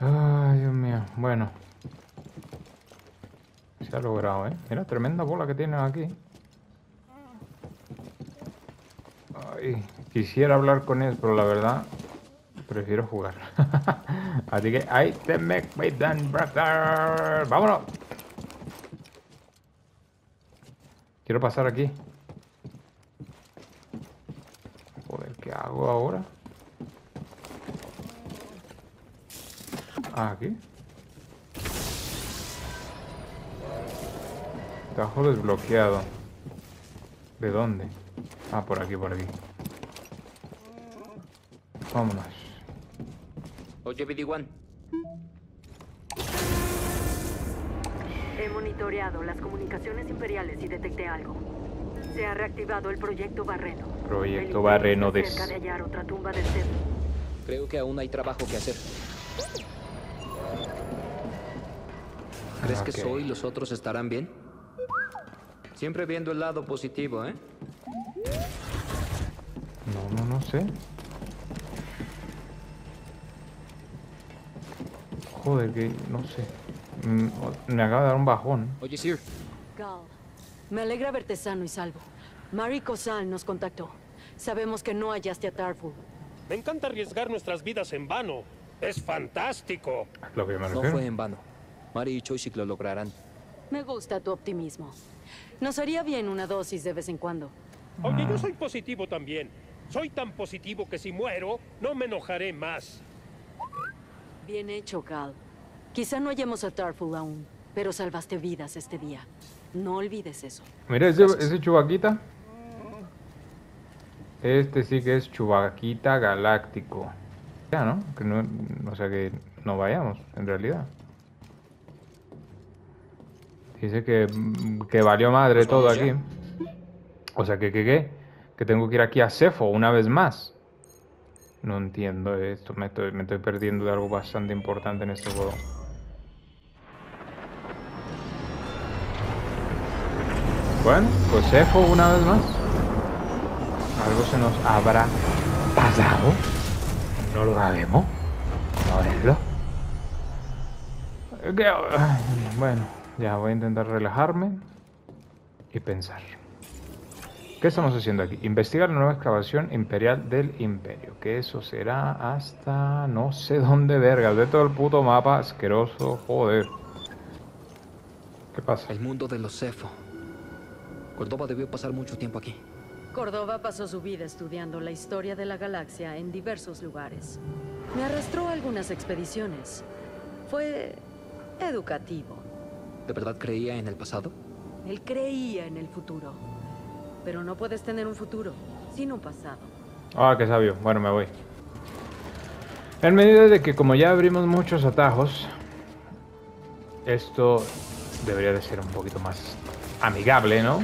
Ay, Dios mío. Bueno. Se ha logrado, ¿eh? Mira, tremenda bola que tienen aquí. Ay, quisiera hablar con él, pero la verdad prefiero jugar. Así que ahí te me cuidan, brother. ¡Vámonos! Quiero pasar aquí. Joder, ¿qué hago ahora? Aquí. Tajo desbloqueado. ¿De dónde? Ah, por aquí, por aquí. Vámonos. Oye, BD-1, He monitoreado las comunicaciones imperiales y detecté algo. Se ha reactivado el proyecto Barreno. Proyecto El Barreno de... está cerca de hallar otra tumba del creo que aún hay trabajo que hacer. ¿Crees que Ok. Zoe y los otros estarán bien? Siempre viendo el lado positivo, ¿eh? No, no, no sé. Joder, que no sé. Mm, Me acaba de dar un bajón. Oye, Sir, Gal, me alegra verte sano y salvo. Mari Kosal nos contactó. Sabemos que no hallaste a Tarful. Me encanta arriesgar nuestras vidas en vano. Es fantástico. Lo que me no fue en vano. Mari y Choisik lo lograrán. Me gusta tu optimismo. Nos haría bien una dosis de vez en cuando. Oye, yo soy positivo también. Soy tan positivo que si muero, no me enojaré más. Bien hecho, Gal. Quizá no hallemos a Tarful aún, pero salvaste vidas este día. No olvides eso. Mira, ese, ese chubaquita. Este sí que es chubaquita galáctico. Ya, ¿no? Que no, o sea que no vayamos, en realidad. Dice que, mm, que valió madre Pues todo aquí. O sea que, que, que, que tengo que ir aquí a Cefo una vez más. No entiendo esto, me estoy, me estoy perdiendo de algo bastante importante en este juego. Bueno, pues Cefo una vez más. Algo se nos habrá pasado. No lo sabemos. A verlo. Eh, que- ay, Bueno, ya voy a intentar relajarme y pensar. ¿Qué estamos haciendo aquí? Investigar la nueva excavación imperial del imperio. Que eso será hasta no sé dónde vergas. De todo el puto mapa asqueroso. Joder. ¿Qué pasa? El mundo de los Cefo. Córdoba debió pasar mucho tiempo aquí. Córdoba pasó su vida estudiando la historia de la galaxia en diversos lugares. Me arrastró a algunas expediciones. Fue educativo. ¿De verdad creía en el pasado? Él creía en el futuro. Pero no puedes tener un futuro sin un pasado. Ah, qué sabio. Bueno, me voy. En medida de que como ya abrimos muchos atajos, esto debería de ser un poquito más amigable, ¿no? Ok.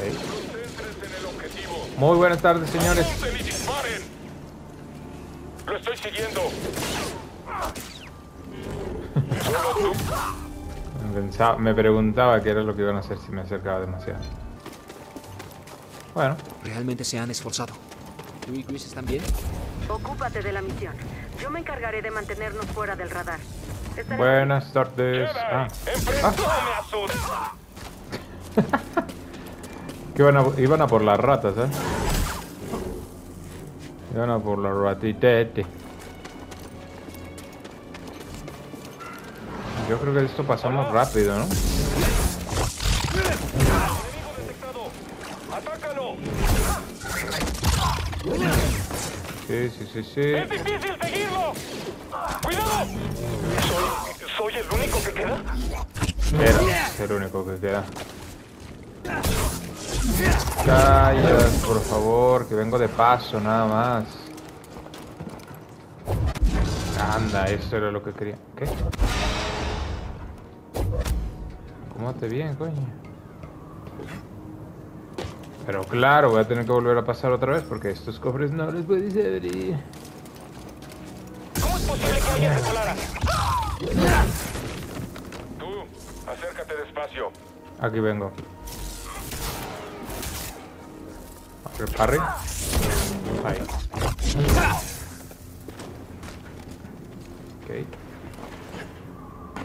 Concéntrense en el objetivo. Muy buenas tardes, señores. Lo estoy siguiendo. Pensaba- me preguntaba qué era lo que iban a hacer si me acercaba demasiado. Bueno, Realmente se han esforzado. ¿Tú y Chris están bien? Ocúpate de la misión. Yo me encargaré de mantenernos fuera del radar. Estaré- buenas tardes. Ah, ¡Enfrentóme a sus... que iban a, iban a por las ratas, ¿eh? Iban a por la ratitete. Yo creo que esto pasamos rápido, ¿no? ¡Enemigo detectado! ¡Atácalo! Sí, sí, sí, sí. ¡Es difícil seguirlo! ¡Cuidado! ¿Soy, ¿Soy el único que queda? Era el único que queda. Calla, por favor, que vengo de paso nada más. Anda, eso era lo que quería. ¿Qué? Cómate bien, coño. Pero claro, voy a tener que volver a pasar otra vez porque estos cofres no los puedes abrir. ¿Cómo es posible que alguien se? Tú, acércate despacio. Aquí vengo. Parry. Ahí. Ok.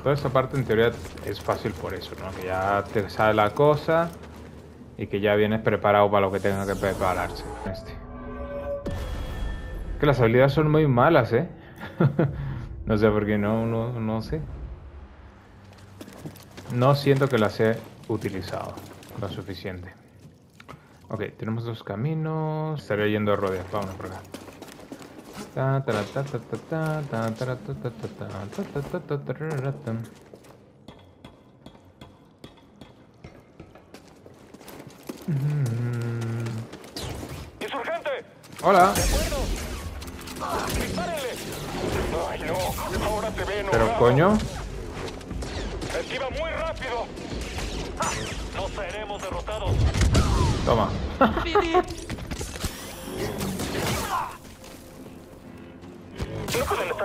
Toda esta parte en teoría es fácil por eso, ¿no? Que ya te sale la cosa y que ya vienes preparado para lo que tenga que prepararse. Este. Que las habilidades son muy malas, ¿eh? no sé por qué no, no, no sé. No siento que las he utilizado lo suficiente. Ok, tenemos dos caminos. Estaré yendo a rodear. Vámonos por acá. ¡Insurgente! Hola. ¡Ay, no! Ahora te ven, Pero coño. ¡Esquiva muy rápido! ¡No seremos derrotados! Toma.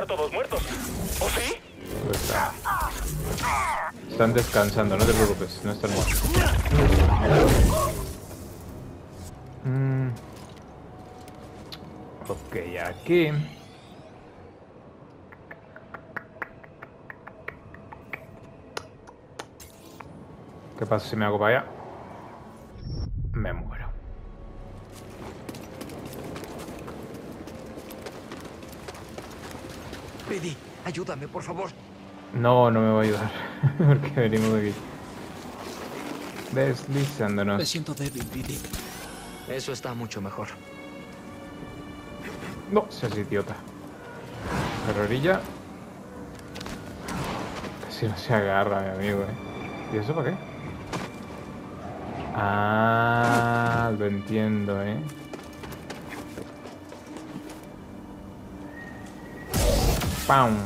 Estar todos muertos. ¿O sí? Están descansando, no te preocupes, no están muertos. Mm. Ok, aquí. ¿Qué pasa si me hago para allá? Me muero. Pidi, ayúdame, por favor. No, no me va a ayudar. Porque venimos de aquí. Deslizándonos. Me siento débil, Pidi. Eso está mucho mejor. No, seas idiota. Ferrorilla. Casi no se agarra, mi amigo, eh. ¿Y eso para qué? Ah, lo entiendo, eh. ¡Pam!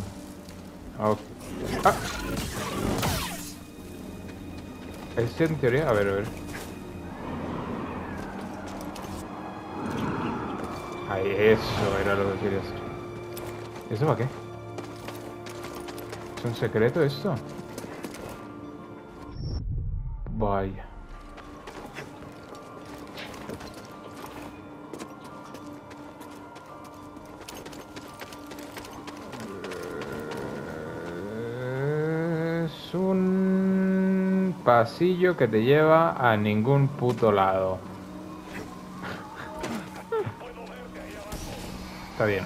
Ok. Ah. Este en teoría, a ver, a ver. Ahí, eso era lo que quería hacer. ¿Eso para qué? ¿Es un secreto esto? Vaya. Pasillo que te lleva a ningún puto lado. Está bien.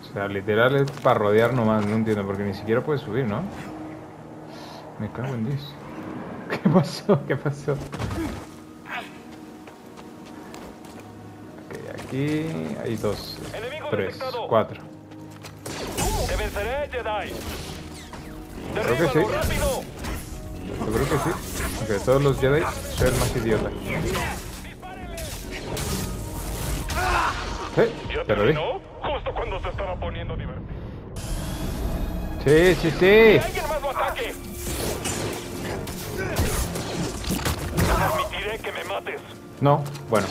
O sea, literal es para rodear nomás, no entiendo, porque ni siquiera puedes subir, ¿no? Me cago en Dios. ¿Qué pasó? ¿Qué pasó? Ok, aquí hay dos, tres, cuatro. Creo que ¡Derríbalo, sí. Yo creo que sí. Aunque de todos los Jedi soy el más idiota. ¿Ya te lo dije. terminó? Justo cuando se estaba poniendo divertido. Sí, sí, sí. ¡Que alguien más lo ataque! No permitiré que me mates. No, bueno.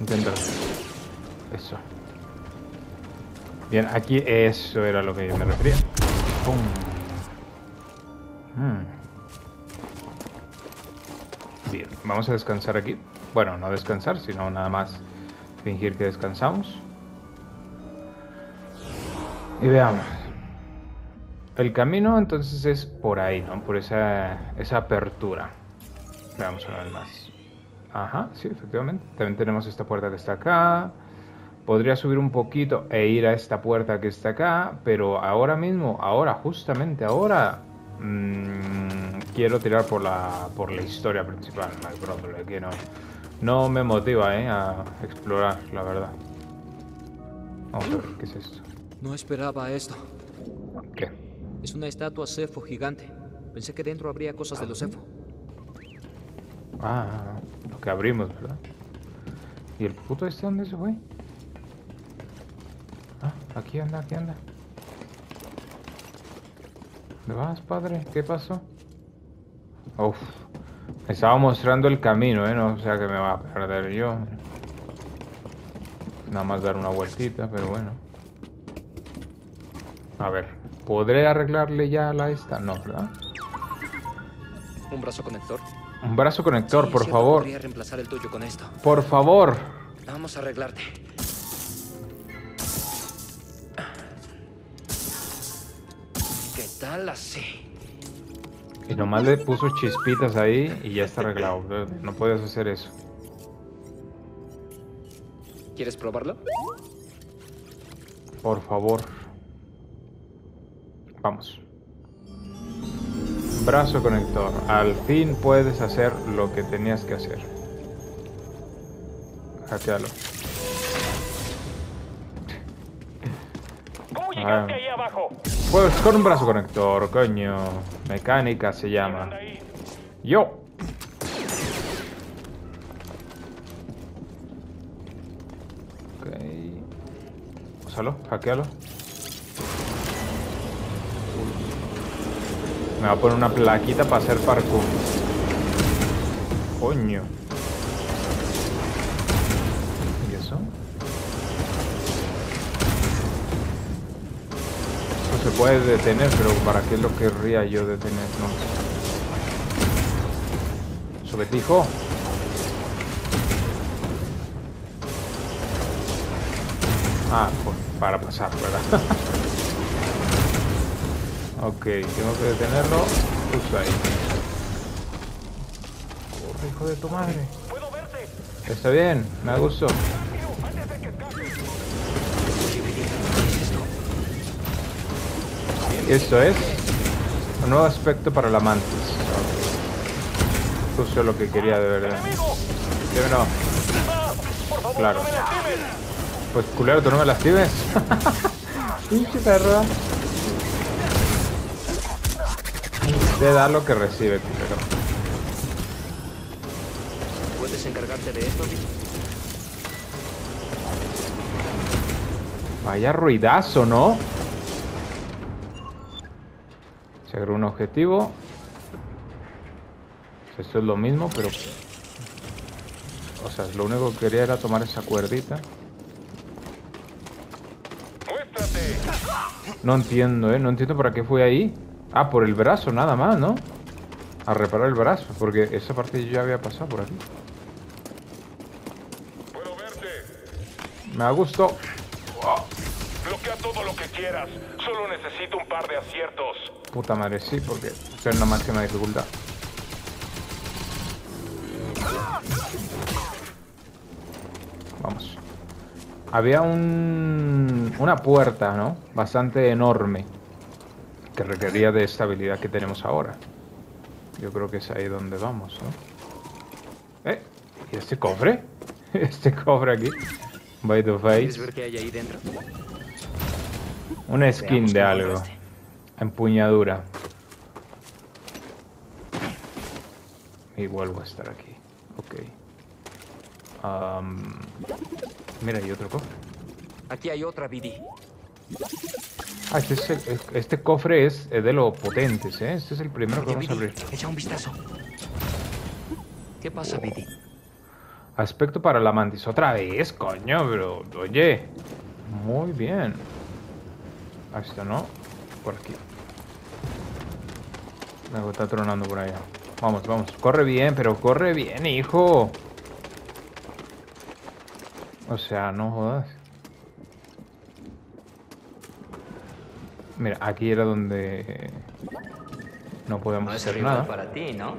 Inténtalo. Eso. Bien, aquí eso era lo que yo me refería. Pum. Mm. Bien, vamos a descansar aquí. Bueno, no descansar, sino nada más fingir que descansamos. Y veamos. El camino entonces es por ahí, ¿no? Por esa, esa apertura. Veamos una vez más. Ajá, sí, efectivamente. También tenemos esta puerta que está acá. Podría subir un poquito e ir a esta puerta que está acá, pero ahora mismo, ahora, justamente ahora, mm, quiero tirar por la, por la historia principal, my brother, que no, no me motiva eh, a explorar, la verdad. Vamos a ver, ¿qué es esto? No esperaba esto. ¿Qué? Es una estatua cefo gigante. Pensé que dentro habría cosas de los cefo. Ah, lo que abrimos, ¿verdad? ¿Y el puto este dónde se fue? Ah, aquí anda, aquí anda. ¿Dónde vas, padre? ¿Qué pasó? Uf, me estaba mostrando el camino, ¿eh? No, o sea que me va a perder yo. Nada más dar una vueltita, pero bueno. A ver, ¿podré arreglarle ya la esta? No, ¿verdad? ¿Un brazo conector? Un brazo conector, Sí, por favor. Reemplazar el tuyo con esto. Por favor. Vamos a arreglarte. Y nomás le puso chispitas ahí y ya está arreglado. No puedes hacer eso. ¿Quieres probarlo? Por favor. Vamos. Brazo conector. Al fin puedes hacer lo que tenías que hacer. Hackealo. ¿Cómo Ah. ahí abajo? Pues con un brazo conector, coño. Mecánica se llama. Yo. Ok. Úsalo, hackealo. Me va a poner una plaquita para hacer parkour. Coño. Esto se puede detener, pero ¿para qué lo querría yo detener? No hijo. Ah, pues para pasar, ¿verdad? ok, tengo que detenerlo justo ahí. Corre, hijo de tu madre. Está bien, me da gusto. Esto es un nuevo aspecto para la mantis. Ok. Justo lo que quería de verdad. ¡Enemigo! ¿Sí o no? ¡Por favor, Claro. Pues culero, tú no me lastimes. Pinche perro. Te da lo que recibe, culero. ¿Puedes encargarte de esto? Vaya ruidazo, ¿no? Objetivo. Esto es lo mismo, pero... O sea, lo único que quería era tomar esa cuerdita. No entiendo, ¿eh? No entiendo para qué fui ahí. Ah, por el brazo, nada más, ¿no? A reparar el brazo, porque esa parte yo ya había pasado por aquí. ¡Puedo verte! Me da gusto. Bloquea todo lo que quieras. Solo necesito un par de aciertos. Puta madre, sí, porque es una máxima dificultad. Vamos. Había un, una puerta, ¿no? Bastante enorme. Que requería de esta habilidad que tenemos ahora. Yo creo que es ahí donde vamos, ¿no? ¿Eh? ¿Y este cofre? Este cofre aquí. By the ¿Quieres face. ver qué hay ahí dentro? Una skin de algo. Empuñadura. Y vuelvo a estar aquí. Ok. Mira, hay otro cofre. Aquí hay otra, BD. Ah, este, es el- este cofre es de los potentes, ¿eh? Este es el primero que vamos a abrir. Echa un vistazo. ¿Qué pasa, BD? Aspecto para la mantis. Otra vez, coño, pero... Oye. Muy bien. Esto no. Por aquí. Me está tronando por allá. Vamos, vamos. Corre bien, pero corre bien, hijo. O sea, no jodas. Mira, aquí era donde no podemos No hacer nada. para ti, ¿no?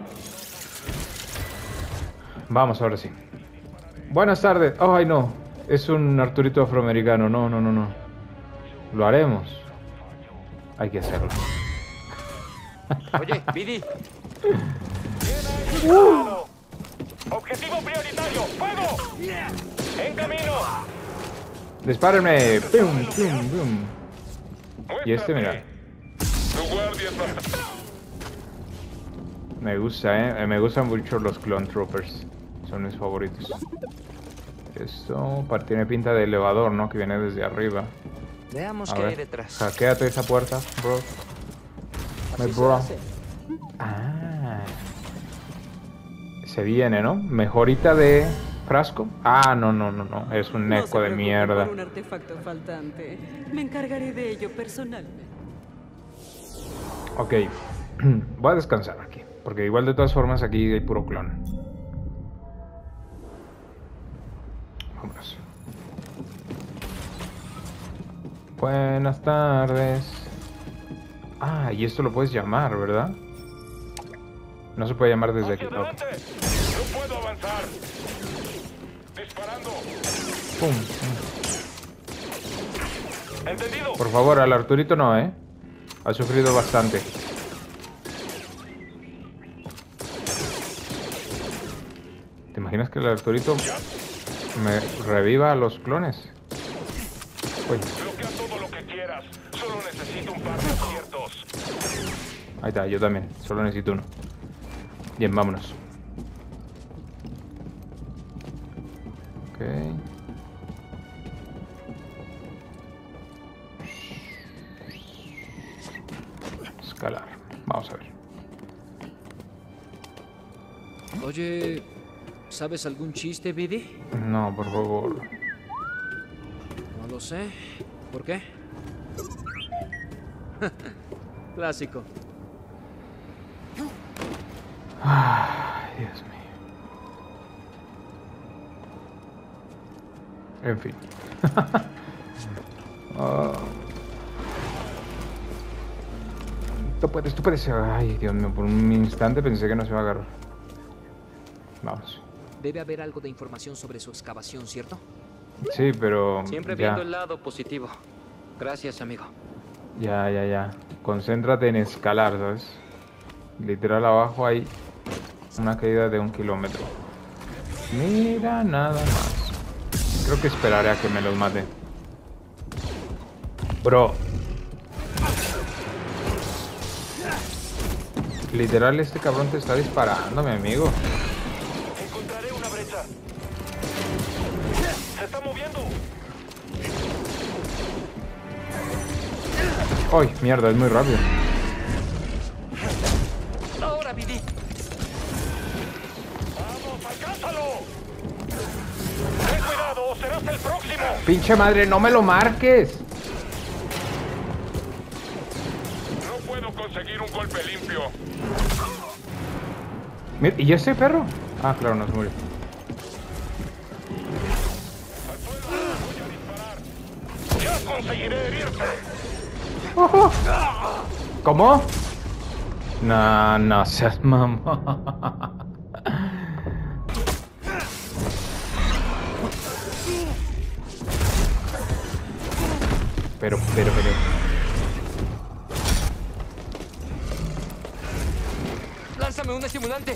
Vamos, ahora sí. Buenas tardes. Oh, ay, no. Es un Arturito afroamericano. No, no, no, no. Lo haremos. Hay que hacerlo. Oye, BD, ¡Objetivo prioritario! ¡Fuego! ¡En camino! Dispárenme. Pum, pum, pum. Y este, mira. Me gusta, eh. Me gustan mucho los Clone Troopers. Son mis favoritos. Esto tiene pinta de elevador, ¿no? Que viene desde arriba. veamos A qué hay detrás. Hackeate esa puerta, bro. My Así se bro. hace. Ah. Se viene, ¿no? Mejorita de frasco. Ah, no, no, no, no. Es un No eco de mierda. un artefacto faltante. Me encargaré de ello personalmente. Ok. Voy a descansar aquí. Porque igual de todas formas aquí hay puro clon. Vámonos. Buenas tardes. Ah, y esto lo puedes llamar, ¿verdad? No se puede llamar desde aquí. ¡No puedo avanzar! ¡Disparando! Pum. ¿Entendido? Por favor, al Arturito no, ¿eh? Ha sufrido bastante. ¿Te imaginas que el Arturito me reviva a los clones? Ahí está, yo también. Solo necesito uno. Bien, vámonos. Ok. Escalar. Vamos a ver. Oye, ¿sabes algún chiste, Biddy? No, por favor. No lo sé. ¿Por qué? Clásico. Ay, Dios mío. En fin. Ah. Tú puedes, tú puedes. Ay, Dios mío, por un instante pensé que no se iba a agarrar. Vamos. Debe haber algo de información sobre su excavación, ¿cierto? Sí, pero. Siempre ya, viendo el lado positivo. Gracias, amigo. ya, ya, ya. Concéntrate en escalar, ¿sabes? Literal abajo hay una caída de un kilómetro. Mira, nada más. Creo que esperaré a que me los mate. Bro. Literal, este cabrón te está disparando, mi amigo. Encontraré una brecha. ¡Se está moviendo! ¡Ay, mierda! Es muy rápido. ¡Pinche madre, no me lo marques! No puedo conseguir un golpe limpio. ¿Y ese perro? Ah, claro, no se murió. ¡Ya conseguiré herirte! ¿Cómo? No, no seas mamá. Pero, pero, pero. ¡Lánzame un estimulante!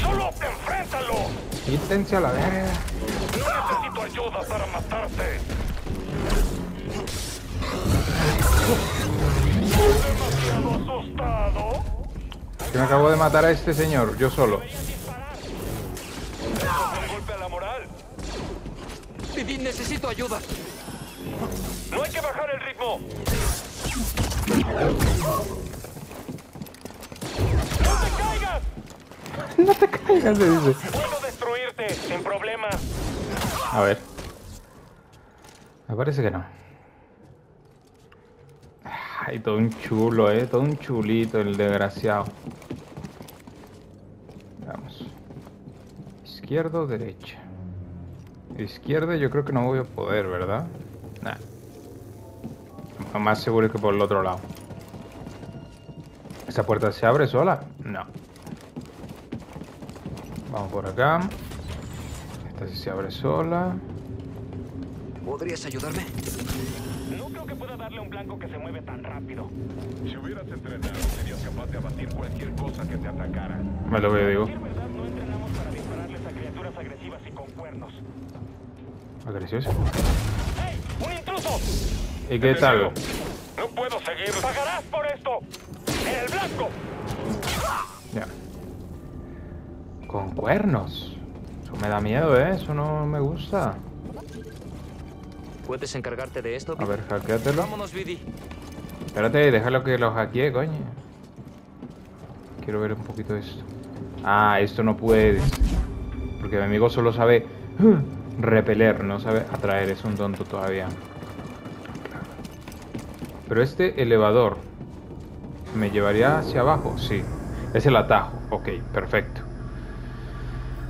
¡Solo enfréntalo! Quítense a la verga. No necesito ayuda para matarte. ¿Demasiado asustado? Que me acabo de matar a este señor, yo solo. Necesito ayuda. No hay que bajar el ritmo. ¡No te caigas! No te caigas, le dice. Puedo destruirte sin problemas. A ver. Me parece que no. Ay, todo un chulo, eh. Todo un chulito, el desgraciado. Vamos. Izquierda o derecha. Izquierda yo creo que no voy a poder, ¿verdad? Nah. Más seguro que por el otro lado. ¿Esa puerta se abre sola? No. Vamos por acá. Esta sí se abre sola. ¿Podrías ayudarme? No creo que pueda darle un blanco que se mueve tan rápido. Si hubieras entrenado, serías capaz de abatir cualquier cosa que te atacara. Me lo yo digo. Verdad, no entrenamos para dispararles a criaturas agresivas y con cuernos. Agresioso. ¡Hey! ¡Un intruso! ¿Y qué tal? No puedo seguir. ¡Pagarás por esto! ¡El blanco! Ya. Con cuernos. Eso me da miedo, ¿eh? Eso no me gusta. ¿Puedes encargarte de esto? A ver, hackeatelo. Vámonos, Biddy. Espérate, déjalo que lo hackee, coño. Quiero ver un poquito esto. Ah, esto no puedes. Porque mi amigo solo sabe uh, repeler, no sabe atraer. Es un tonto todavía. Pero este elevador me llevaría hacia abajo, sí. Es el atajo, ok, perfecto.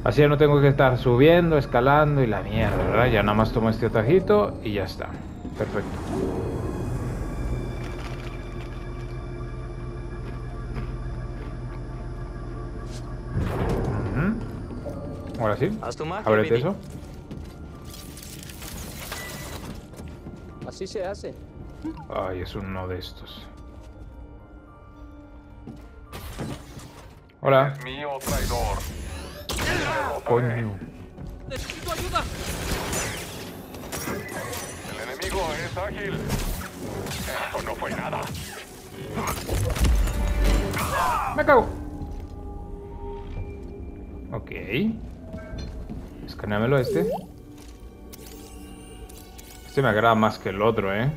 Así ya no tengo que estar subiendo, escalando y la mierda, ¿verdad? Ya nada más tomo este atajito y ya está. Perfecto. Ahora sí. Ábrete eso. Así se hace. Ay, es uno de estos. Hola. Mío traidor. Coño. ¡Necesito ayuda! El enemigo es ágil. Eso no fue nada. Me cago. Ok. Escaneamelo este. Este me agrada más que el otro, ¿eh?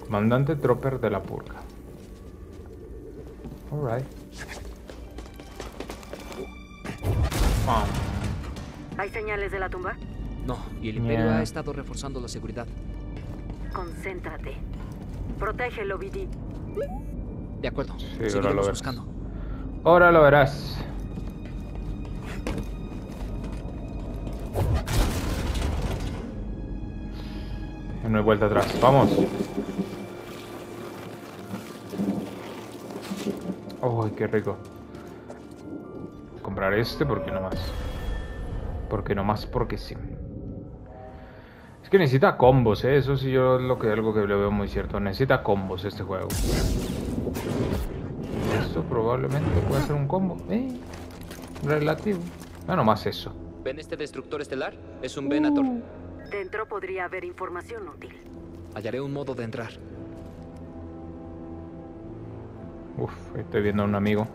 Comandante Tropper de la Purga. Alright. ¿Hay señales de la tumba? No, y el Imperio Yeah. ha estado reforzando la seguridad. Concéntrate. Protégelo, BD. De acuerdo. Sí, ahora lo verás. buscando. Ahora lo verás. No hay vuelta atrás. Vamos. Uy, qué rico. Comprar este porque no más. Porque no más porque sí. Es que necesita combos, ¿eh? Eso sí yo lo que algo que le veo muy cierto. Necesita combos este juego. Esto probablemente puede ser un combo. Eh, relativo. Bueno, más eso. ¿Ven este destructor estelar? Es un Venator. Dentro podría haber información útil. Hallaré un modo de entrar. Uf, estoy viendo a un amigo.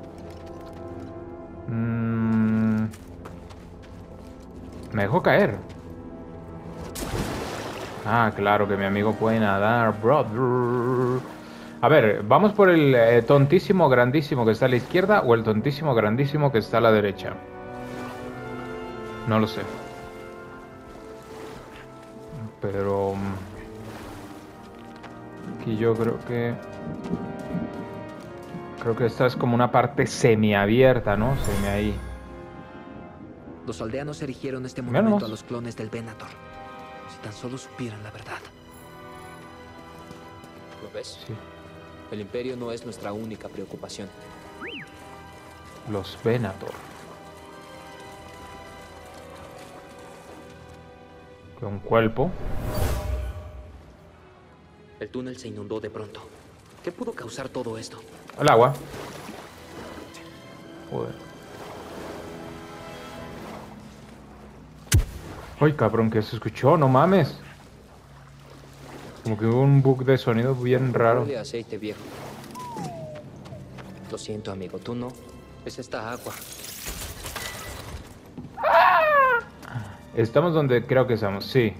Mm, me dejó caer. Ah, claro que mi amigo puede nadar, brother. A ver, vamos por el eh, tontísimo grandísimo que está a la izquierda o el tontísimo grandísimo que está a la derecha. No lo sé. Pero... mm, Aquí yo creo que... Creo que esta es como una parte semiabierta, ¿no? Semi ahí. Los aldeanos erigieron este monumento nomás. a los clones del Venator. Si tan solo supieran la verdad. ¿Lo ves? Sí. El Imperio no es nuestra única preocupación. Los Venator. Con cuerpo. El túnel se inundó de pronto. ¿Qué pudo causar todo esto? El agua. Joder. Ay, cabrón, que se escuchó, no mames. Como que hubo un bug de sonido bien raro. A aceite viejo. Lo siento, amigo, tú no. Es esta agua. Estamos donde creo que estamos, sí.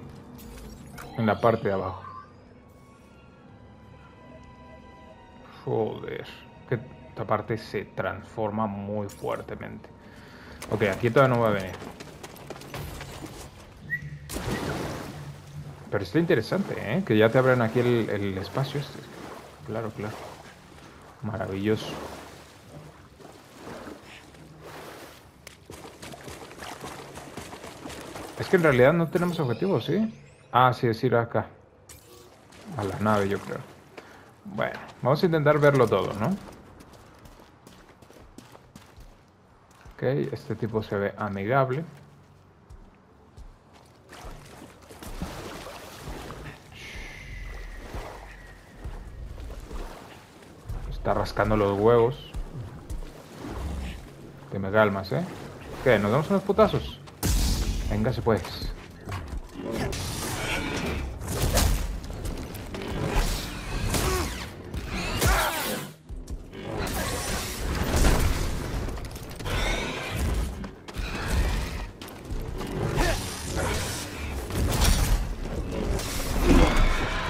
En la parte de abajo. Joder. Que esta parte se transforma muy fuertemente. Ok, aquí todavía no va a venir. Pero está interesante, ¿eh? Que ya te abran aquí el, el espacio este. Claro, claro. Maravilloso. Que en realidad no tenemos objetivos, ¿sí? Ah, sí, es ir acá. A la nave, yo creo. Bueno, vamos a intentar verlo todo, ¿no? Ok, este tipo se ve amigable. Está rascando los huevos. Que me calmas, ¿eh? ¿Qué? ¿Nos damos unos putazos? Véngase pues.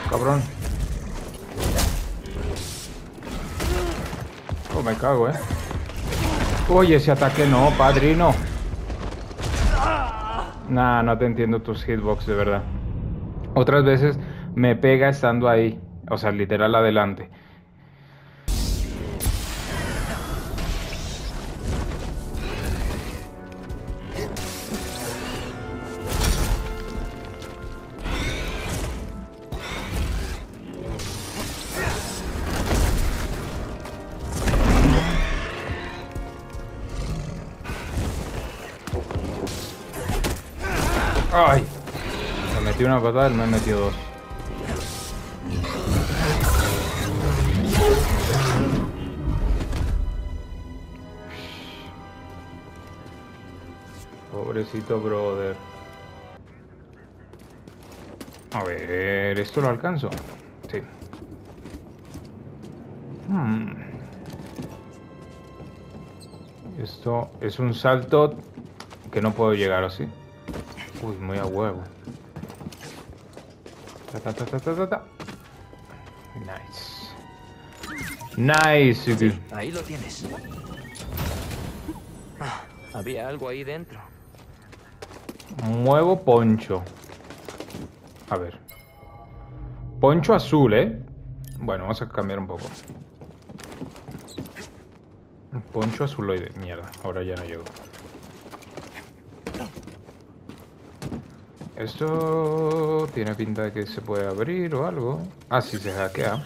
Cabrón. Oh, me cago, eh. Oye, ese ataque no, padrino. Nah, no te entiendo tus hitbox, de verdad. Otras veces me pega estando ahí. O sea, literal adelante. Una patada, él me metió dos. Pobrecito brother. A ver, ¿esto lo alcanzo? Sí. Hmm. Esto es un salto que no puedo llegar así. Uy, muy a huevo. Ta, ta, ta. Nice. Nice. dude. Ahí lo tienes. Ah, había algo ahí dentro. Muevo poncho. A ver. Poncho azul, ¿eh? Bueno, vamos a cambiar un poco. Poncho azuloide. Mierda, ahora ya no llego. Esto tiene pinta de que se puede abrir o algo. Ah, sí, se hackea.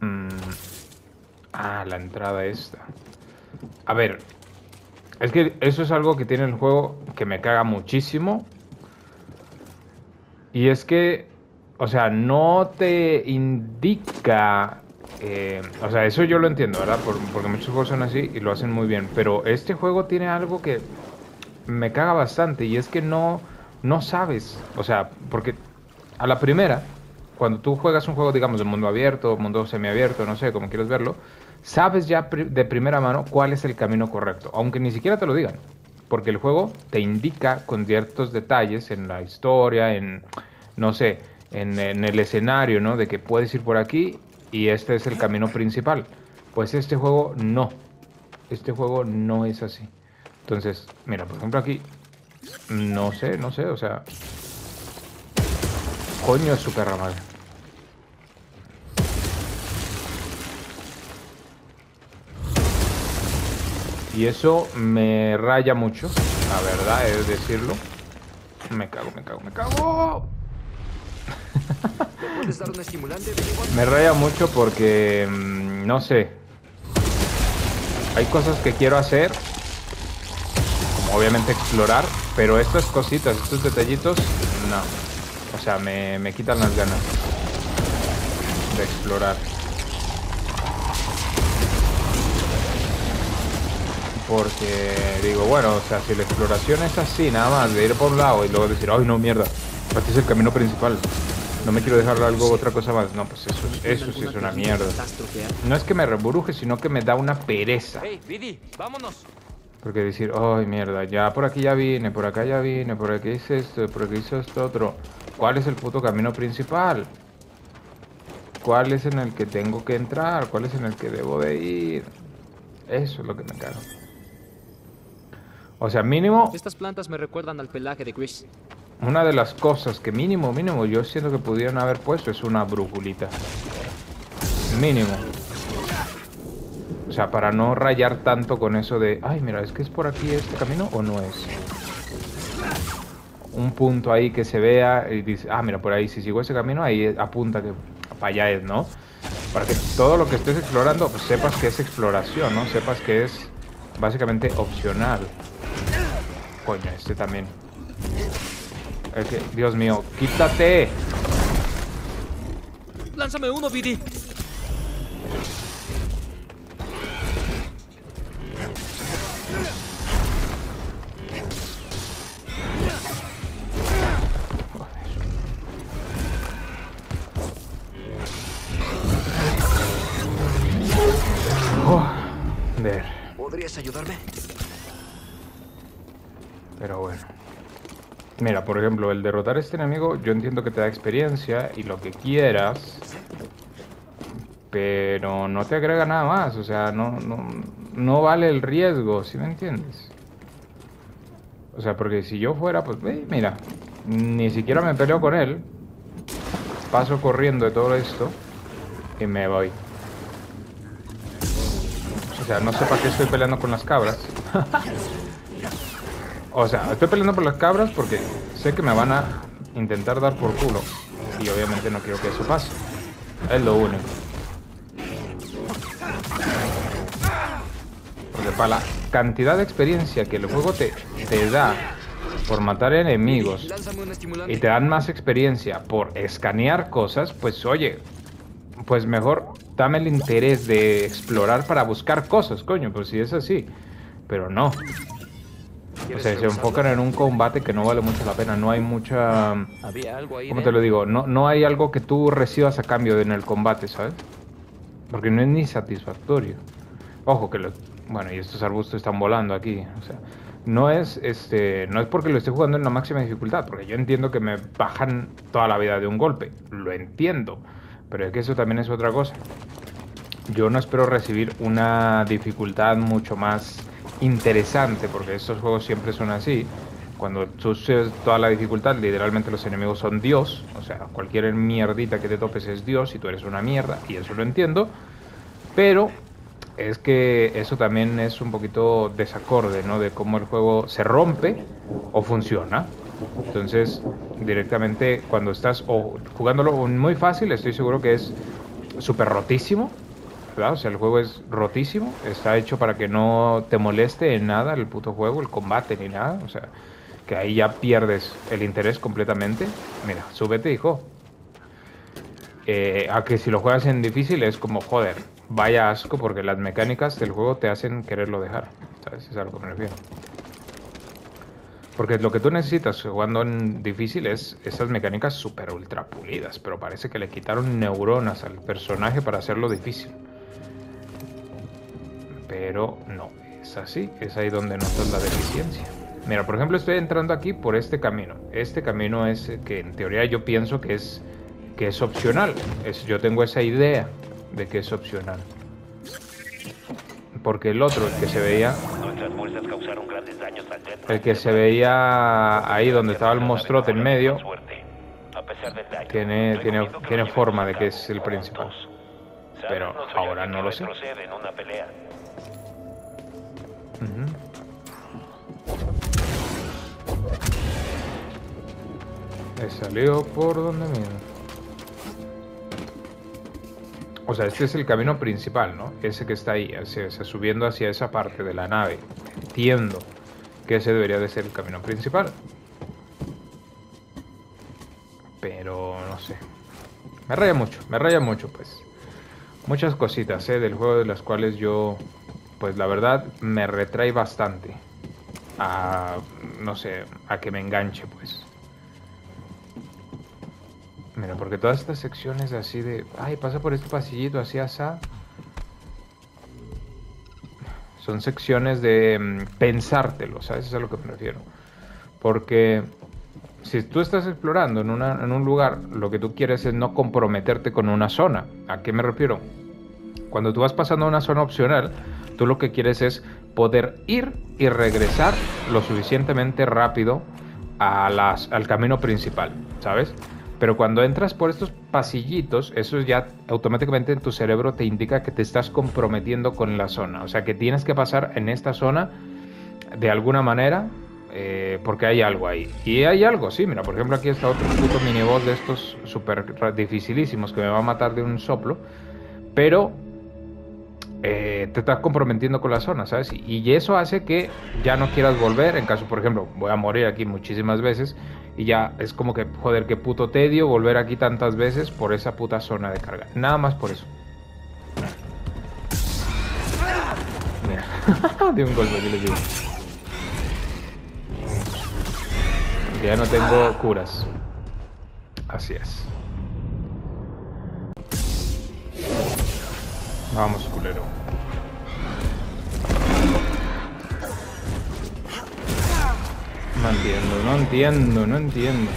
Mm. Ah, la entrada esta. A ver, es que eso es algo que tiene el juego que me caga muchísimo. Y es que, o sea, no te indica... eh, o sea, eso yo lo entiendo, ¿verdad? Por- porque muchos juegos son así y lo hacen muy bien. Pero este juego tiene algo que me caga bastante y es que no, no sabes. O sea, porque a la primera, cuando tú juegas un juego, digamos, de mundo abierto, mundo semiabierto, no sé, como quieres verlo, sabes ya de primera mano cuál es el camino correcto, aunque ni siquiera te lo digan. Porque el juego te indica con ciertos detalles en la historia, en, no sé, en, en el escenario, ¿no? De que puedes ir por aquí y este es el camino principal. Pues este juego no. Este juego no es así. Entonces, mira, por ejemplo aquí, no sé, no sé, o sea... Coño es su perra madre. Y eso me raya mucho, la verdad es decirlo. Me cago, me cago, me cago. Me raya mucho porque, mm, no sé. Hay cosas que quiero hacer, obviamente explorar, pero estas cositas, estos detallitos, no. O sea, me, me quitan las ganas de explorar. Porque digo, bueno, o sea, si la exploración es así, nada más, de ir por un lado y luego decir, ay, no, mierda, este es el camino principal. No me quiero dejar algo, otra cosa más. No, pues eso, eso sí es una mierda. No es que me reburuje, sino que me da una pereza. Hey, Billy, vámonos. Porque decir, ay, mierda, ya por aquí ya vine, por acá ya vine, por aquí hice esto, por aquí hice esto otro. ¿Cuál es el puto camino principal? ¿Cuál es en el que tengo que entrar? ¿Cuál es en el que debo de ir? Eso es lo que me cago. O sea, mínimo, Estas plantas me recuerdan al pelaje de Chris. una de las cosas que mínimo, mínimo, yo siento que pudieron haber puesto es una brújulita. Mínimo. Sea, para no rayar tanto con eso de, ay, mira, es que es por aquí este camino o no es. Un punto ahí que se vea y dice, ah, mira, por ahí, si sigo ese camino, ahí apunta que para allá es, ¿no? Para que todo lo que estés explorando, pues sepas que es exploración, ¿no? Sepas que es básicamente opcional. Coño, este también. Es que, Dios mío, quítate. ¡Lánzame uno, Billy! Mira, por ejemplo, el derrotar a este enemigo, yo entiendo que te da experiencia y lo que quieras. Pero no te agrega nada más. O sea, no, no, no vale el riesgo, ¿sí me entiendes? O sea, porque si yo fuera, pues, ve, mira, ni siquiera me peleo con él. Paso corriendo de todo esto y me voy. O sea, no sé para qué estoy peleando con las cabras. O sea, estoy peleando por las cabras porque sé que me van a intentar dar por culo. Y obviamente no quiero que eso pase. Es lo único. Porque para la cantidad de experiencia que el juego te, te da por matar enemigos y te dan más experiencia por escanear cosas, pues oye, pues mejor dame el interés de explorar para buscar cosas, coño, pues si es así. Pero no. O ¿Quieres sea, se enfocan en un combate que no vale mucho la pena, no hay mucha... ¿Cómo te lo digo? No, no hay algo que tú recibas a cambio en el combate, ¿sabes? Porque no es ni satisfactorio. Ojo que lo... Bueno, y estos arbustos están volando aquí. O sea, no es este, no es porque lo esté jugando en la máxima dificultad, porque yo entiendo que me bajan toda la vida de un golpe. Lo entiendo. Pero es que eso también es otra cosa. Yo no espero recibir una dificultad mucho más interesante, porque estos juegos siempre son así. Cuando tú toda la dificultad, literalmente los enemigos son Dios. O sea, cualquier mierdita que te topes es Dios y tú eres una mierda, y eso lo entiendo. Pero es que eso también es un poquito desacorde, ¿no? De cómo el juego se rompe o funciona. Entonces, directamente cuando estás o jugándolo muy fácil, estoy seguro que es súper rotísimo, ¿verdad? O sea, el juego es rotísimo, está hecho para que no te moleste en nada el puto juego, el combate ni nada, o sea, que ahí ya pierdes el interés completamente. Mira, súbete, hijo. Eh, a que si lo juegas en difícil es como, joder, vaya asco porque las mecánicas del juego te hacen quererlo dejar, ¿sabes? Es a lo que me refiero. Porque lo que tú necesitas jugando en difícil es esas mecánicas super ultra pulidas, pero parece que le quitaron neuronas al personaje para hacerlo difícil. Pero no, es así, es ahí donde notas la deficiencia. Mira, por ejemplo, estoy entrando aquí por este camino. Este camino es eh, que en teoría yo pienso que es que es opcional. Es, yo tengo esa idea de que es opcional. Porque el otro, el que se veía, el que se veía ahí donde estaba el monstruote en medio, tiene, tiene, tiene forma de que es el principal. Pero ahora no lo sé. He salido por donde mismo. O sea, este es el camino principal, ¿no? Ese que está ahí, hacia- subiendo hacia esa parte de la nave. Entiendo que ese debería de ser el camino principal. Pero no sé. Me raya mucho, me raya mucho, pues. Muchas cositas, ¿eh? Del juego de las cuales yo, pues la verdad, me retrae bastante. A, no sé, a que me enganche, pues. Mira, porque todas estas secciones así de... Ay, pasa por este pasillito así, asá. Son secciones de mm, pensártelo, ¿sabes? Eso es a lo que me refiero. Porque si tú estás explorando en, una- en un lugar, lo que tú quieres es no comprometerte con una zona. ¿A qué me refiero? Cuando tú vas pasando a una zona opcional, tú lo que quieres es poder ir y regresar lo suficientemente rápido al camino principal, ¿sabes? Pero cuando entras por estos pasillitos, eso ya automáticamente en tu cerebro te indica que te estás comprometiendo con la zona. O sea, que tienes que pasar en esta zona de alguna manera eh, porque hay algo ahí. Y hay algo, sí, mira, por ejemplo aquí está otro puto miniboss de estos súper dificilísimos que me va a matar de un soplo. Pero eh, te estás comprometiendo con la zona, ¿sabes? Y, eso hace que ya no quieras volver. En caso, por ejemplo, voy a morir aquí muchísimas veces. Y ya es como que, joder, qué puto tedio volver aquí tantas veces por esa puta zona de carga. Nada más por eso. Mira, de un golpe, ¿qué les digo? Que ya no tengo curas. Así es. Vamos, culero. No entiendo, no entiendo, no entiendo.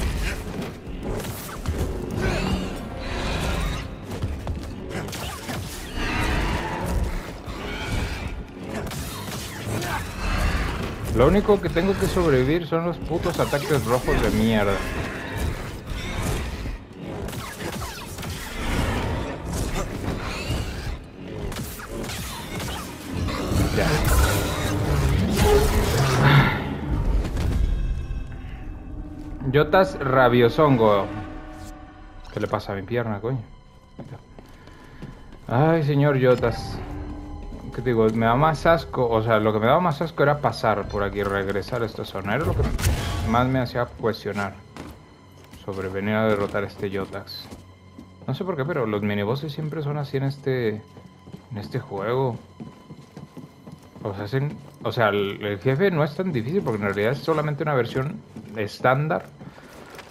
Lo único que tengo que sobrevivir son los putos ataques rojos de mierda. Yotas rabiosongo. ¿Qué le pasa a mi pierna, coño? Ay, señor Yotas. te digo, me da más asco, o sea, lo que me daba más asco era pasar por aquí, regresar a esta zona. Era lo que más me hacía cuestionar sobre venir a derrotar a este Yotax. No sé por qué, pero los minibosses siempre son así en este, en este juego. O sea, hacen, o sea, el jefe no es tan difícil porque en realidad es solamente una versión estándar,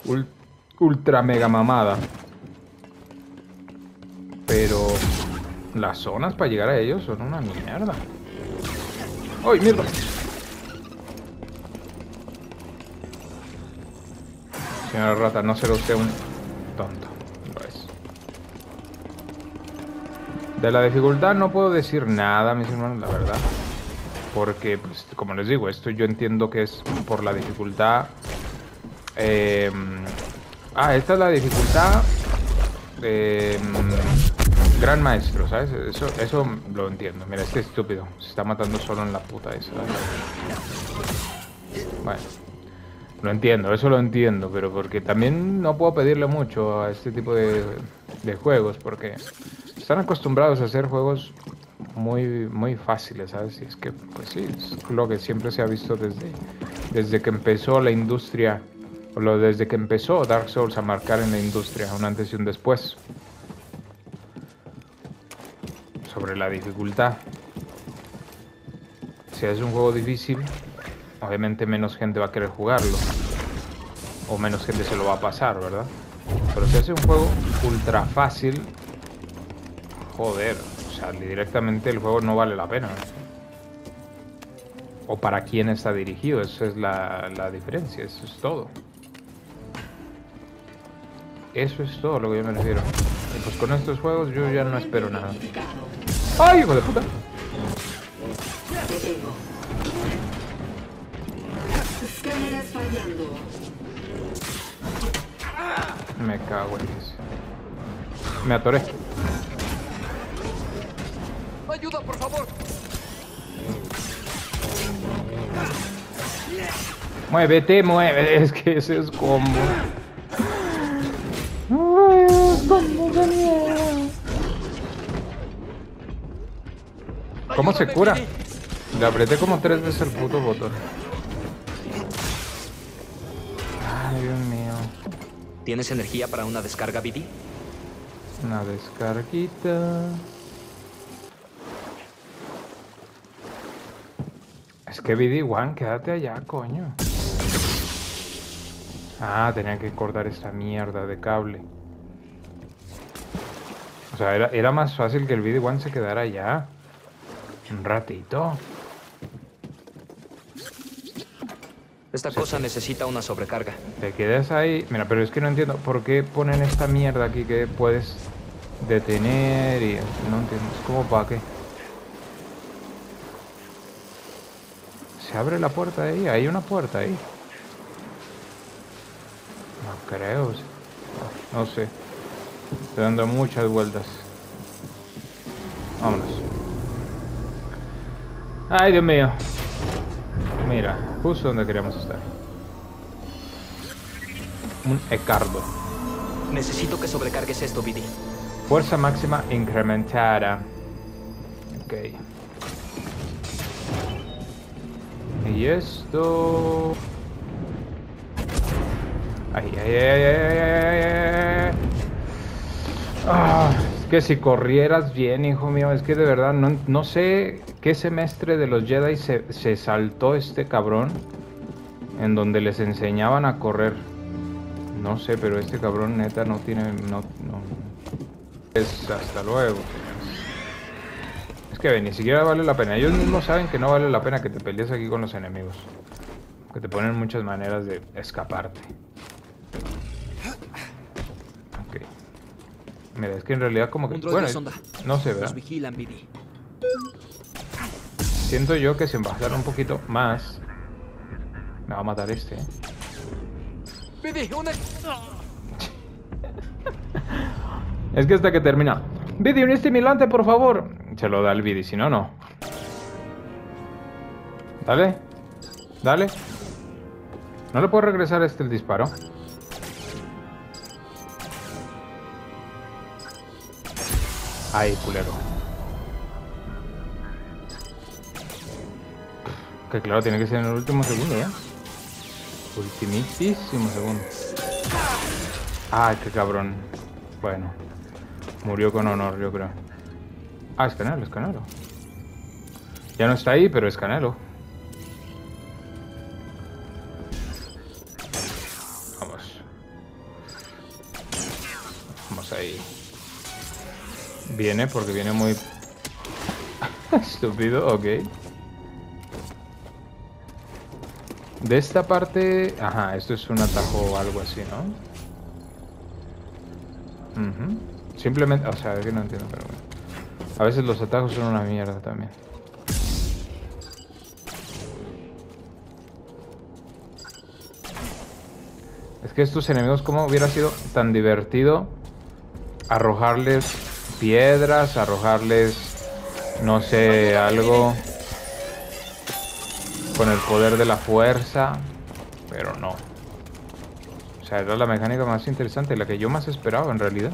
ul- ultra mega mamada. Pero las zonas para llegar a ellos son una mierda. ¡Ay, mierda! Señora rata, no será usted un tonto. Lo es. De la dificultad no puedo decir nada, mis hermanos, la verdad. Porque, pues, como les digo, esto yo entiendo que es por la dificultad. Eh, ah, esta es la dificultad. eh, gran maestro, ¿sabes? Eso, eso lo entiendo. Mira, este estúpido. Se está matando solo en la puta esa. Bueno. Lo entiendo, eso lo entiendo, pero porque también no puedo pedirle mucho a este tipo de, de juegos, porque están acostumbrados a hacer juegos muy, muy fáciles, ¿sabes? Y es que, pues sí, es lo que siempre se ha visto desde, desde que empezó la industria, lo, desde que empezó Dark Souls a marcar en la industria, un antes y un después. Sobre la dificultad. Si es un juego difícil, obviamente menos gente va a querer jugarlo. O menos gente se lo va a pasar, ¿verdad? Pero si hace un juego ultra fácil, joder, o sea, directamente el juego no vale la pena. O para quién está dirigido, esa es la, la diferencia, eso es todo. Eso es todo lo que yo me refiero. Y pues con estos juegos yo ya no espero nada. ¡Ay, hijo de puta! Me cago en eso. Me atoré. ¡Ayuda, por favor! Muévete, mueve. Es que ese es combo. ¿Cómo se cura? Le apreté como tres veces el puto botón. Ay, Dios mío. ¿Tienes energía para una descarga, BD? Una descarguita. Es que BD1, quédate allá, coño. Ah, tenía que cortar esta mierda de cable. O sea, era, era más fácil que el BD1 se quedara allá. Un ratito. Esta cosa necesita una sobrecarga. Te quedas ahí. Mira, pero es que no entiendo por qué ponen esta mierda aquí que puedes detener y no entiendo. Es como para qué. Se abre la puerta ahí. Hay una puerta ahí. No creo. No sé. Estoy dando muchas vueltas. Vámonos. Ay, Dios mío. Mira, justo donde queríamos estar. Un Ecardo. Necesito que sobrecargues esto, BD. Fuerza máxima incrementada. Ok. Y esto... Ay, ay, ay, ay, ay, ay, ay, ay. Ah, es que si corrieras bien, hijo mío, es que de verdad no, no sé qué semestre de los Jedi se, se saltó este cabrón en donde les enseñaban a correr. No sé, pero este cabrón neta no tiene... No, no. Es hasta luego. Es que ni siquiera vale la pena. Ellos mismos saben que no vale la pena que te pelees aquí con los enemigos. Que te ponen muchas maneras de escaparte. Ok. Mira, es que en realidad como que... Bueno, no sé, ¿verdad? Siento yo que si bajara un poquito más... Me va a matar este, ¿eh? Es que hasta que termina. Vidi, un estimulante, por favor. Se lo da el Vidi, si no, no. Dale. Dale. ¿No le puedo regresar este el disparo? Ay, culero. Que claro, tiene que ser en el último segundo, ¿eh? Ultimitísimo segundo. Ay, qué cabrón. Bueno. Murió con honor, yo creo. Ah, es Canelo, es Canelo. Ya no está ahí, pero es Canelo. Vamos. Vamos ahí. Viene porque viene muy... Estúpido, ok. De esta parte... Ajá, esto es un atajo o algo así, ¿no? Simplemente... O sea, es que no entiendo, pero bueno. A veces los atajos son una mierda también. Es que estos enemigos, como hubiera sido tan divertido arrojarles piedras, arrojarles, no sé, algo con el poder de la fuerza, pero no. O sea, era la mecánica más interesante, la que yo más esperaba en realidad.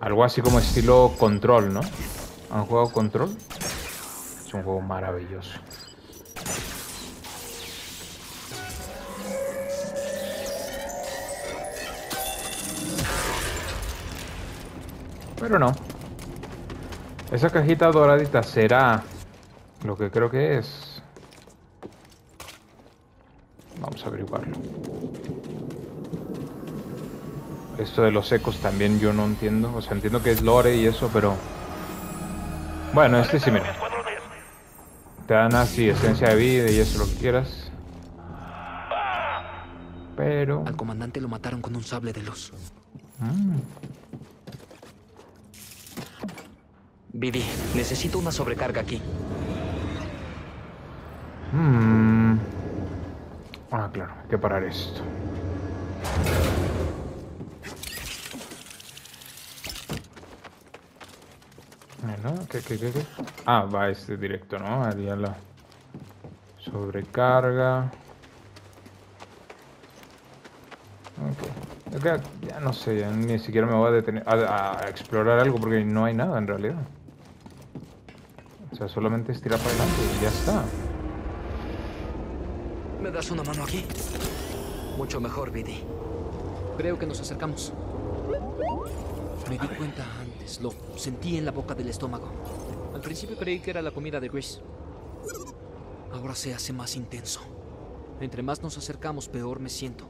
Algo así como estilo control, ¿no? ¿Han jugado control? Es un juego maravilloso. Pero no. Esa cajita doradita será lo que creo que es. Vamos a averiguarlo. Esto de los ecos también yo no entiendo. O sea, entiendo que es lore y eso, pero... Bueno, este sí, mira. Te dan así esencia de vida y eso lo que quieras. Pero... Al comandante lo mataron con un sable de luz. Mm, Vivi, necesito una sobrecarga aquí. mm. Ah, claro, hay que parar esto. Bueno, ¿qué, qué, qué, qué? Ah, va este directo, ¿no? Haría la sobrecarga. Ok. Ya no sé, ni siquiera me voy a detener a explorar algo porque no hay nada en realidad. O sea, solamente es tirar para adelante y ya está. ¿Me das una mano aquí? Mucho mejor, Vivi. Creo que nos acercamos. Me di cuenta antes, lo sentí en la boca del estómago. Al principio creí que era la comida de Chris. Ahora se hace más intenso. Entre más nos acercamos, peor me siento.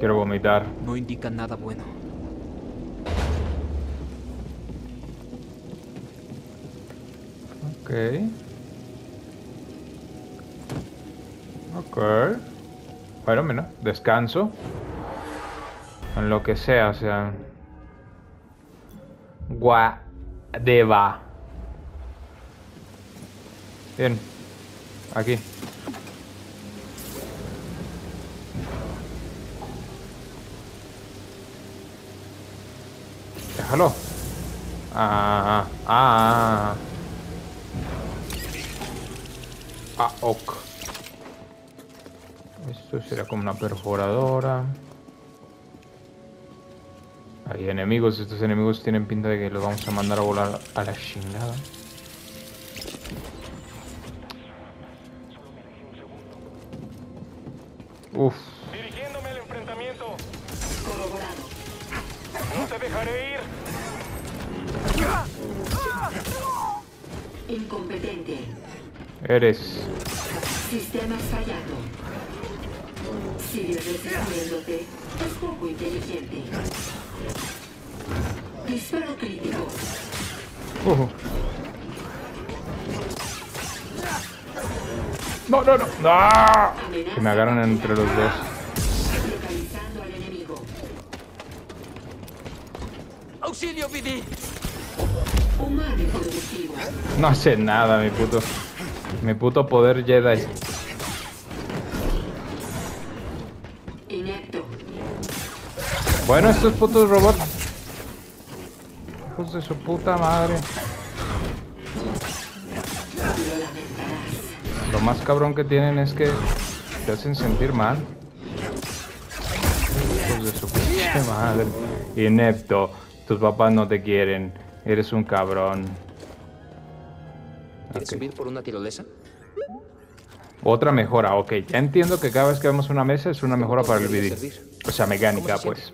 Quiero vomitar. No indica nada bueno. Ok. Bueno, mira, descanso. En lo que sea, o sea. Guadeva. Bien. Aquí. Déjalo. Ah, ah. Ah, ok. Esto será como una perforadora. Hay enemigos, estos enemigos tienen pinta de que los vamos a mandar a volar a la chingada. Uf, Dirigiéndome al enfrentamiento. Corroborado. No te dejaré ir. Incompetente. Eres. Sistema fallado. Sigue resistiéndote. Es poco inteligente. Disparo crítico. Uh. No, no, no. ¡Ah! Que me agarran entre los dos. Localizando al enemigo. ¡Auxilio, Vivi! Humano productivo. No hace nada, mi puto. Mi puto poder Jedi. Inepto. Bueno, estos putos robots. Hijos de su puta madre. Lo más cabrón que tienen es que te hacen sentir mal. Hijos de su puta madre. Inepto. Tus papás no te quieren. Eres un cabrón. ¿Quieres Ok. subir por una tirolesa? Otra mejora, ok. Ya entiendo que cada vez que vemos una mesa es una mejora para el vídeo. O sea, mecánica, ¿Cómo se pues.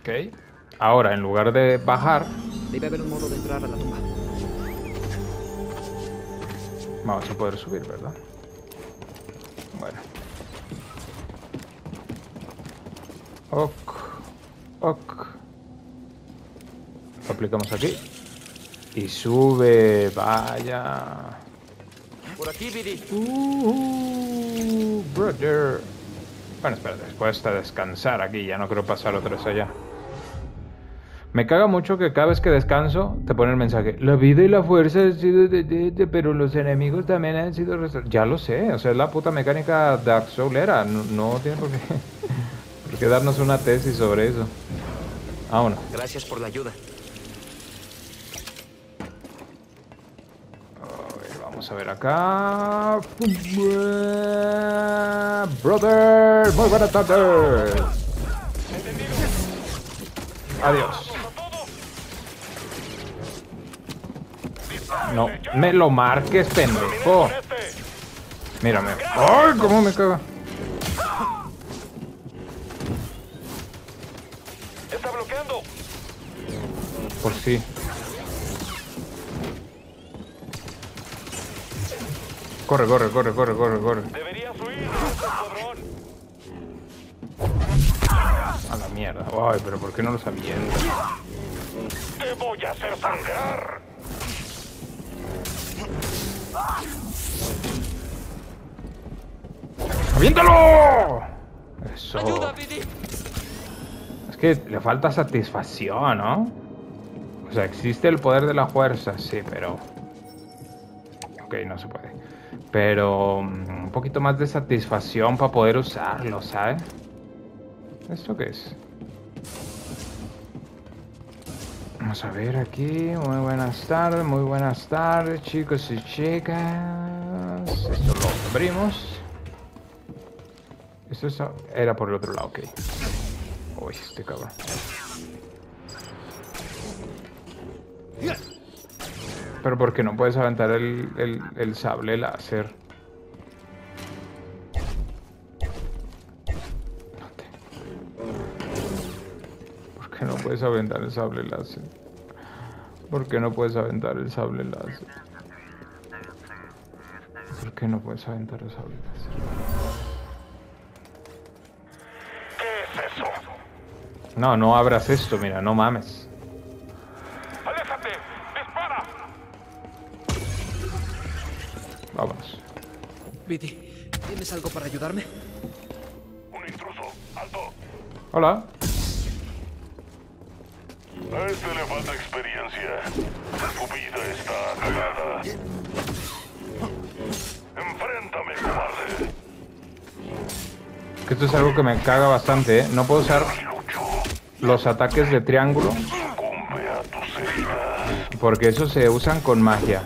Ok. Ahora, en lugar de bajar, Debe haber un modo de entrar a la tumba. vamos a poder subir, ¿verdad? Bueno. Ok. Ok. Lo aplicamos aquí. Y sube, vaya. Por aquí, Vidi. Uh, brother. Bueno, espera, después está descansar aquí, ya no quiero pasar otra vez allá. Me caga mucho que cada vez que descanso te pone el mensaje. La vida y la fuerza han sido de, de- de- pero los enemigos también han sido. Ya lo sé, o sea, es la puta mecánica Dark Soulera. No, no tiene por qué, qué darnos una tesis sobre eso. Vámonos. Gracias por la ayuda. A ver, vamos a ver acá. Brother, muy buenas tardes. Adiós. No, me lo marques, pendejo. Mírame. ¡Ay, cómo me caga! Corre, corre, corre, corre, corre, corre. Deberías huir, escuadrón. A la mierda. Ay, pero ¿por qué no los avienta? ¡Te voy a hacer sangrar! ¡Aviéntalo! Eso. Es que le falta satisfacción, ¿no? O sea, existe el poder de la fuerza, sí, pero... Ok, no se puede. Pero mm, un poquito más de satisfacción para poder usarlo, ¿sabes? ¿Esto qué es? Vamos a ver aquí. Muy buenas tardes, muy buenas tardes, chicos y chicas. Esto lo abrimos. Esto es- era por el otro lado, ok. Uy, este cabrón. Pero ¿por qué no puedes aventar el, el, el sable láser? ¿Por qué no puedes aventar el sable láser? ¿Por qué no puedes aventar el sable láser? ¿Por qué no puedes aventar el sable láser? ¿Qué es eso? No, no abras esto, mira, no mames. Vidi, ¿tienes algo para ayudarme? Un intruso. ¡Alto! Hola. A este le falta experiencia. Su vida está acabada. Enfréntame, cobarde. Que esto es algo que me caga bastante, ¿eh? No puedo usar los ataques de triángulo porque esos se usan con magia.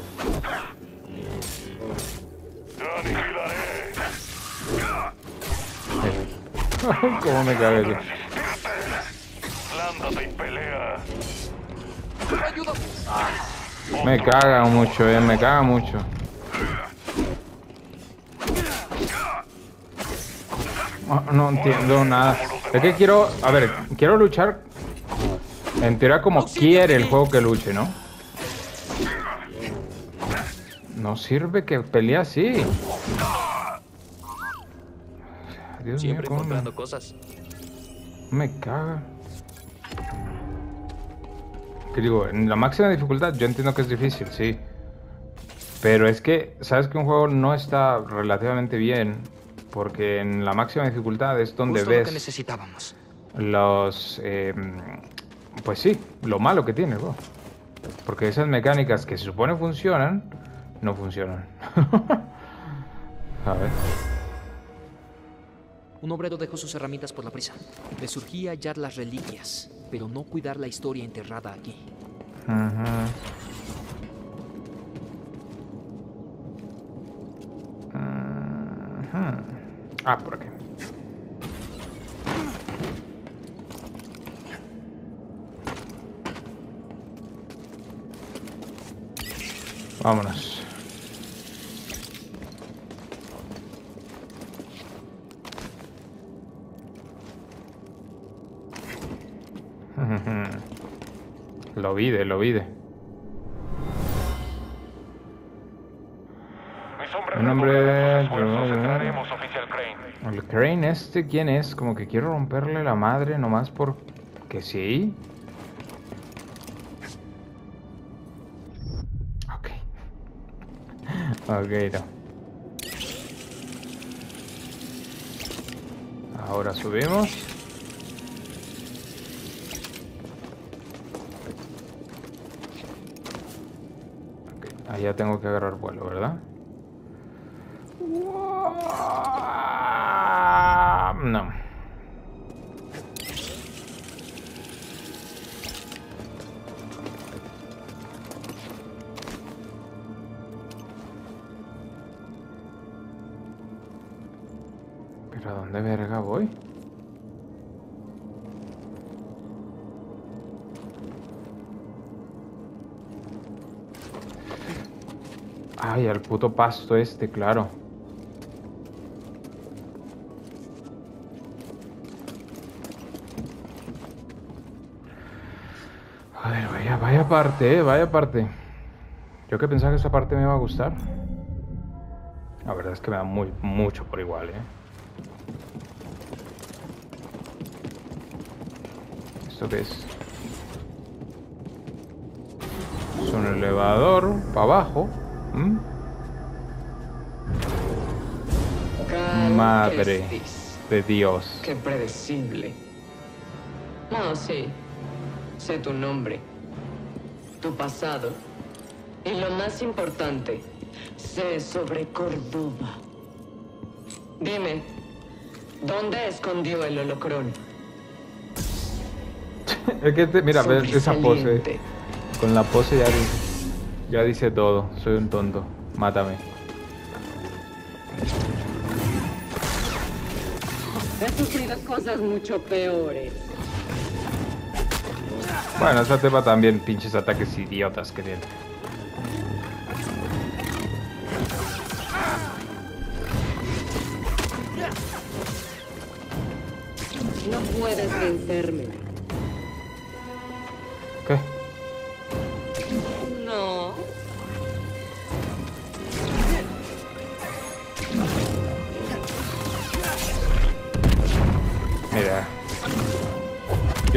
¿Cómo me caga mucho, eh, me caga mucho. Ah, No entiendo nada. Es que quiero, a ver, quiero luchar en teoría como quiere el juego que luche, ¿no? No sirve que pelee así. Dios Siempre mío, me, encontrando cosas. me caga. Que digo, en la máxima dificultad yo entiendo que es difícil, sí. Pero es que, ¿sabes que un juego no está relativamente bien? Porque en la máxima dificultad es donde Justo lo que ves necesitábamos. los... eh, pues sí, lo malo que tiene juego. Porque esas mecánicas que se supone funcionan, no funcionan. A ver. Un obrero dejó sus herramientas por la prisa. Le surgía hallar las reliquias, pero no cuidar la historia enterrada aquí. Ajá. Ajá. Ah, por aquí. Vámonos. Lo vide, lo vide. Esfuerzos, entraremos, oficial Crane. El Crane este, ¿quién es? Como que quiero romperle la madre nomás porque sí. Ok. Ok, no. Ahora subimos. Allá tengo que agarrar vuelo, ¿verdad? No. Ay, al puto pasto este, claro. A ver, vaya, vaya parte, eh, vaya parte. Yo que pensaba que esta parte me iba a gustar. La verdad es que me da muy, mucho por igual, eh. ¿Esto qué es? Es un elevador para abajo. ¿M? Madre de Dios. Qué predecible. No, sí. Sé tu nombre, tu pasado y lo más importante, sé sobre Córdoba. Dime, ¿dónde escondió el holocrón? Es que, te- mira, ves esa pose. Con la pose ya dice, ya dice todo. Soy un tonto. Mátame. He sufrido cosas mucho peores. Bueno, esa tema también, pinches ataques idiotas que tiene. No puedes vencerme.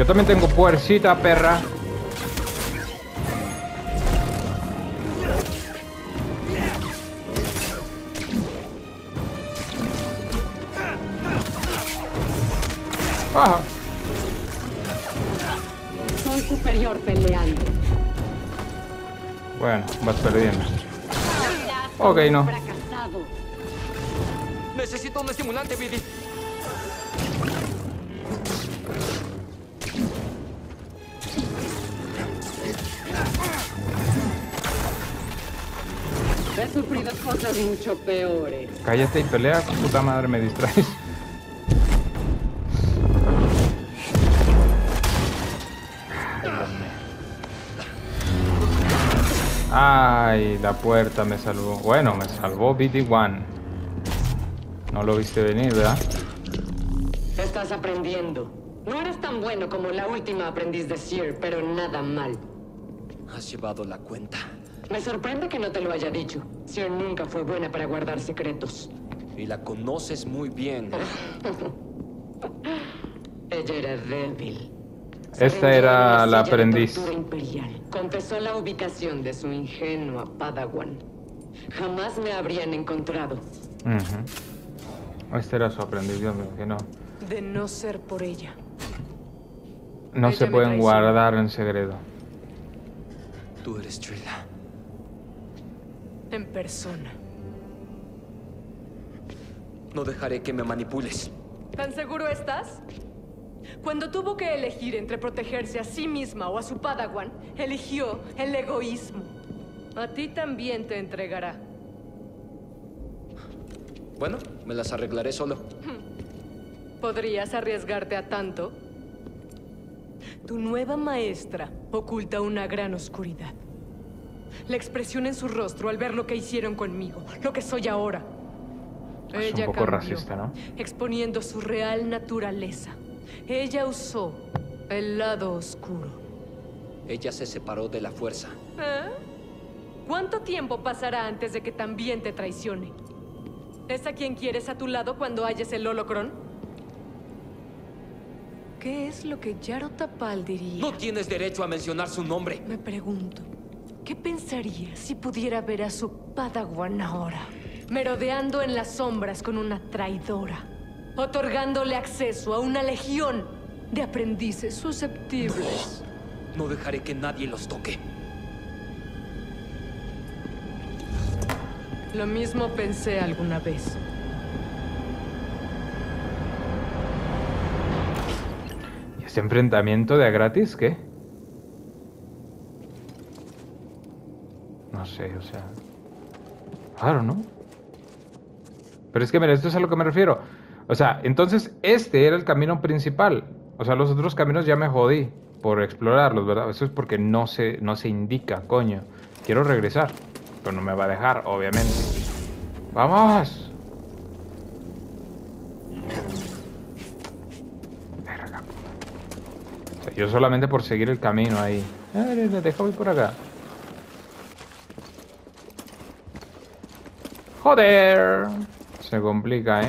Yo también tengo puercita, perra. Ajá. Soy superior peleando. Bueno, vas perdiendo. Ok, no. Necesito un estimulante, Billy. Sufrido cosas mucho peores. Cállate y pelea, puta madre, me distraes. Ay, la puerta me salvó. Bueno, me salvó BD1. No lo viste venir, ¿verdad? Estás aprendiendo. No eres tan bueno como la última aprendiz de Seer, pero nada mal. Has llevado la cuenta. Me sorprende que no te lo haya dicho. Seer nunca fue buena para guardar secretos. Y la conoces muy bien. Ella era débil. Esta era la aprendiz. imperial. Confesó la ubicación de su ingenua Padawan. Jamás me habrían encontrado. Ujú. Este era su aprendiz, Dios mío, que no. De no ser por ella. No Ella se pueden guardar en secreto. Tú eres Trilla. En persona. No dejaré que me manipules. ¿Tan seguro estás? Cuando tuvo que elegir entre protegerse a sí misma o a su Padawan, eligió el egoísmo. A ti también te entregará. Bueno, me las arreglaré solo. ¿Podrías arriesgarte a tanto? Tu nueva maestra oculta una gran oscuridad. La expresión en su rostro al ver lo que hicieron conmigo, lo que soy ahora. Es un Ella poco cambió, racista, ¿no? exponiendo su real naturaleza. Ella usó el lado oscuro. Ella se separó de la fuerza. ¿Eh? ¿Cuánto tiempo pasará antes de que también te traicione? ¿Es a quien quieres a tu lado cuando halles el holocron? ¿Qué es lo que Yaro Tapal diría? No tienes derecho a mencionar su nombre. Me pregunto, ¿qué pensaría si pudiera ver a su Padawan ahora? Merodeando en las sombras con una traidora, otorgándole acceso a una legión de aprendices susceptibles. No dejaré que nadie los toque. Lo mismo pensé alguna vez. ¿Y este enfrentamiento de a gratis qué? Sé, o sea... Claro, ¿no? Pero es que, mira, esto es a lo que me refiero. O sea, entonces este era el camino principal. O sea, los otros caminos ya me jodí por explorarlos, ¿verdad? Eso es porque no se, no se indica, coño. Quiero regresar, pero no me va a dejar, obviamente. ¡Vamos! Verga. O sea, yo solamente por seguir el camino ahí. Déjame ir por acá. Joder. Se complica, ¿eh?